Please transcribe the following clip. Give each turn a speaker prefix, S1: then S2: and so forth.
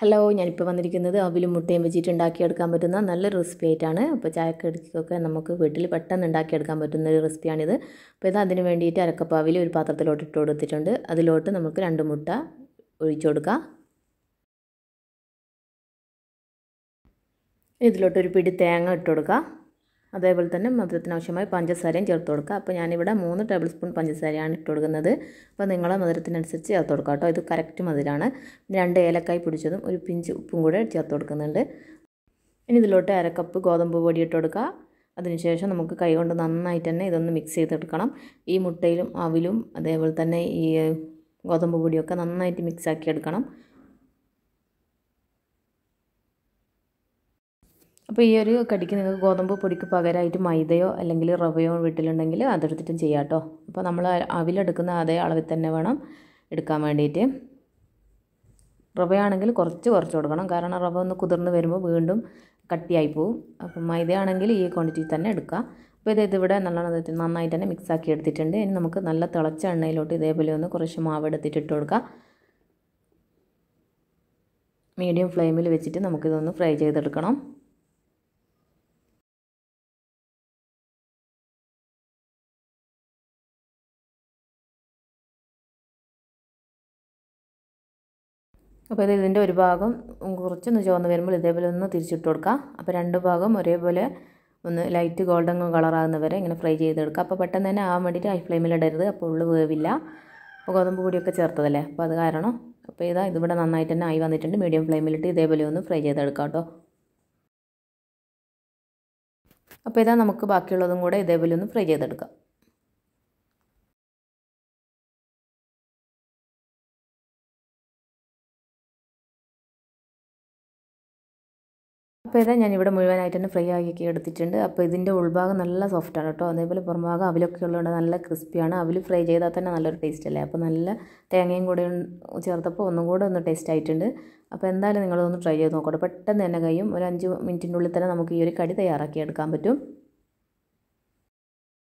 S1: Hello ഞാനിപ്പോൾ വന്നിരിക്കുന്നത് അവിലും മുട്ടയും വെച്ചിട്ട് ഉണ്ടാക്കിയെടുക്കാൻ പറ്റുന്ന നല്ല റെസിപ്പി ആയിട്ടാണ്. അപ്പോൾ ചായക്കടിക്കൊക്കെ നമുക്ക് വീട്ടിൽ പെട്ടെന്ന് ഉണ്ടാക്കിയെടുക്കാൻ പറ്റുന്ന ഒരു റെസിപ്പിയാണിത് അപ്പോൾ ഇത് അതിന് വേണ്ടിയിട്ട് അരക്കപ്പ് അവിൽ ഒരു പാത്രത്തിലോട്ട് ഇട്ട് കൊടുത്തിട്ടുണ്ട്. അതിലോട്ട് നമുക്ക് രണ്ട് മുട്ട ഒഴിച്ചു കൊടുക്കാം. ഇതിലോട്ട് ഒരു പിടി തേങ്ങ ഇട്ട് കൊടുക്കുക അതേപോലെ തന്നെ മധുരത്തിനാവശ്യമായ പഞ്ചസാരയും ചേർത്ത് കൊടുക്കുക. അപ്പോൾ ഞാനിവിടെ മൂന്ന് ടേബിൾ സ്പൂൺ പഞ്ചസാരയാണ് ഇട്ട് കൊടുക്കുന്നത്. അപ്പോൾ നിങ്ങളെ മധുരത്തിനനുസരിച്ച് ചേർത്ത് കൊടുക്കുക കേട്ടോ. ഇത് കറക്റ്റ് മധുരമാണ് രണ്ട് ഏലക്കായ് പിടിച്ചതും ഒരു പിഞ്ച് ഉപ്പും കൂടെ ചേർത്ത് കൊടുക്കുന്നുണ്ട്. ഇനി ഇതിലോട്ട് അരക്കപ്പ് ഗോതമ്പ് പൊടി ഇട്ട് കൊടുക്കുക. അതിനുശേഷം നമുക്ക് കൈകൊണ്ട് നന്നായിട്ട് തന്നെ ഇതൊന്ന് മിക്സ് ചെയ്തെടുക്കണം. ഈ മുട്ടയിലും അവിലും അതേപോലെ തന്നെ ഈ ഗോതമ്പ് പൊടിയൊക്കെ നന്നായിട്ട് മിക്സാക്കി എടുക്കണം. അപ്പോൾ ഈ ഒരു കടിക്ക് നിങ്ങൾക്ക് ഗോതമ്പ് പൊടിക്ക് പകരമായിട്ട് മൈദയോ അല്ലെങ്കിൽ റവയോ വീട്ടിലുണ്ടെങ്കിൽ അതെടുത്തിട്ടും ചെയ്യാം കേട്ടോ അപ്പോൾ നമ്മൾ അവിലെടുക്കുന്ന അതേ അളവിൽ തന്നെ വേണം എടുക്കാൻ വേണ്ടിയിട്ട്. റവയാണെങ്കിൽ കുറച്ച് കുറച്ച് കൊടുക്കണം. കാരണം റവ ഒന്ന് കുതിർന്ന് വരുമ്പോൾ വീണ്ടും കട്ടിയായി പോവും. അപ്പം മൈദയാണെങ്കിൽ ഈ ക്വാണ്ടിറ്റി തന്നെ എടുക്കുക. അപ്പോൾ ഇത് ഇതിവിടെ നല്ലോണം നന്നായിട്ട് തന്നെ മിക്സ് ആക്കി എടുത്തിട്ടുണ്ട്. ഇനി നമുക്ക് നല്ല തിളച്ച എണ്ണയിലോട്ട് ഇതേപോലെ ഒന്ന് കുറച്ച് മാവ് എടുത്തിട്ട് ഇട്ട് കൊടുക്കുക മീഡിയം ഫ്ലെയിമിൽ വെച്ചിട്ട് നമുക്കിതൊന്ന് ഫ്രൈ ചെയ്തെടുക്കണം. അപ്പോൾ ഇത് ഇതിന്റെ ഒരു ഭാഗം കുറച്ചൊന്ന് ചുവന്ന് വരുമ്പോൾ ഇതേപോലെ ഒന്ന് തിരിച്ചിട്ട് കൊടുക്കുക അപ്പോൾ രണ്ട് ഭാഗം ഒരേപോലെ ഒന്ന് ലൈറ്റ് ഗോൾഡൻ കളറാകുന്നവരെ ഇങ്ങനെ ഫ്രൈ ചെയ്തെടുക്കുക അപ്പോൾ പെട്ടെന്ന് തന്നെ ആവാൻ വേണ്ടിയിട്ട് ഹൈ ഫ്ലെയിമിൽ ഇടരുത്. അപ്പോൾ ഉള്ളു വേവില്ല. അപ്പോൾ ഗോതമ്പ് പൊടിയൊക്കെ ചേർത്തതല്ലേ? അപ്പോൾ അത് കാരണം അപ്പോൾ ഇതാ ഇതിവിടെ നന്നായിട്ട് തന്നെ ആയി വന്നിട്ടുണ്ട്. മീഡിയം ഫ്ലെയിമിലിട്ട് ഇതേപോലെ ഒന്ന് ഫ്രൈ ചെയ്തെടുക്കാം കേട്ടോ. അപ്പോൾ ഇതാ നമുക്ക് ബാക്കിയുള്ളതും കൂടെ ഇതേപോലെ ഒന്ന് ഫ്രൈ ചെയ്തെടുക്കാം. അപ്പോൾ ഇതാ ഇവിടെ മുഴുവനായിട്ട് തന്നെ ഫ്രൈ ആക്കിയൊക്കെ എടുത്തിട്ടുണ്ട്. അപ്പോൾ ഇതിന്റെ ഉൾഭാഗം നല്ല സോഫ്റ്റാണ് കേട്ടോ. അതേപോലെ പുറംഭാഗം അവിലൊക്കെ ഉള്ളതുകൊണ്ട് നല്ല ക്രിസ്പിയാണ് അവിൽ ഫ്രൈ ചെയ്താൽ തന്നെ നല്ലൊരു ടേസ്റ്റ് അല്ലേ? അപ്പോൾ നല്ല തേങ്ങയും കൂടെ ചേർത്തപ്പോൾ ഒന്നും കൂടെ ഒന്ന് ടേസ്റ്റ് ആയിട്ടുണ്ട്. അപ്പോൾ എന്തായാലും നിങ്ങളൊന്ന് ട്രൈ ചെയ്ത് നോക്കട്ടെ പെട്ടെന്ന് തന്നെ കഴിയും. ഒരു അഞ്ച് മിനിറ്റിന്റെ ഉള്ളിൽ തന്നെ നമുക്ക് ഈ ഒരു കടി തയ്യാറാക്കി എടുക്കാൻ പറ്റും.